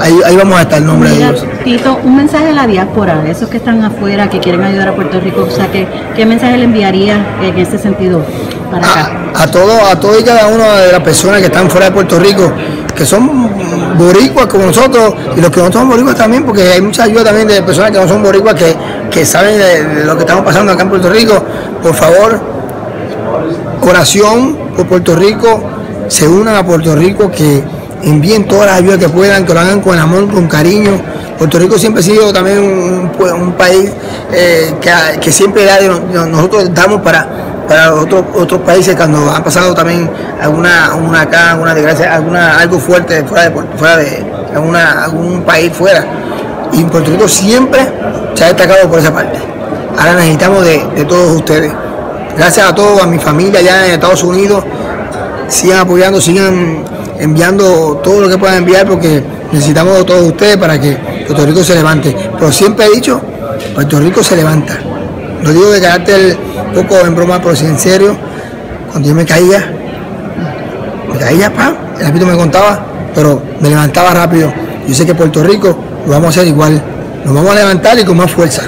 Ahí, ahí vamos a estar el nombre de ellos. Tito, un mensaje a la diáspora, esos que están afuera, que quieren ayudar a Puerto Rico, o sea, ¿qué, qué mensaje le enviaría en ese sentido para acá? a, a todo a todo y cada una de las personas que están fuera de Puerto Rico que son boricuas como nosotros y los que no son boricuas también porque hay mucha ayuda también de personas que no son boricuas que, que saben de, de lo que estamos pasando acá en Puerto Rico por favor oración por Puerto Rico se unan a Puerto Rico que envíen todas las ayudas que puedan que lo hagan con amor con cariño. Puerto Rico siempre ha sido también un, un- país eh, que, que siempre da, nosotros damos para para otros otros países cuando han pasado también alguna una acá alguna desgracia alguna algo fuerte fuera de fuera de alguna, algún país fuera. Y Puerto Rico siempre se ha destacado por esa parte. Ahora necesitamos de, de todos ustedes. Gracias a todos a mi familia allá en Estados Unidos. Sigan apoyando sigan enviando todo lo que puedan enviar porque necesitamos de todos ustedes para que Puerto Rico se levante pero siempre he dicho Puerto Rico se levanta lo digo de carácter poco en broma, pero sí en serio. Cuando yo me caía, me caía, pa, el árbitro me contaba, pero me levantaba rápido. Yo sé que Puerto Rico lo vamos a hacer igual. Nos vamos a levantar y con más fuerza.